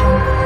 Belgium.